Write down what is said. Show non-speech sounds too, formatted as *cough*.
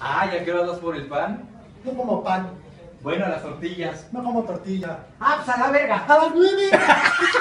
Ah, ¿ya qué hora vas por el pan? No como pan, Bueno, las tortillas. no como tortilla. Ah, pues a la verga. ¡A las nueve! *laughs*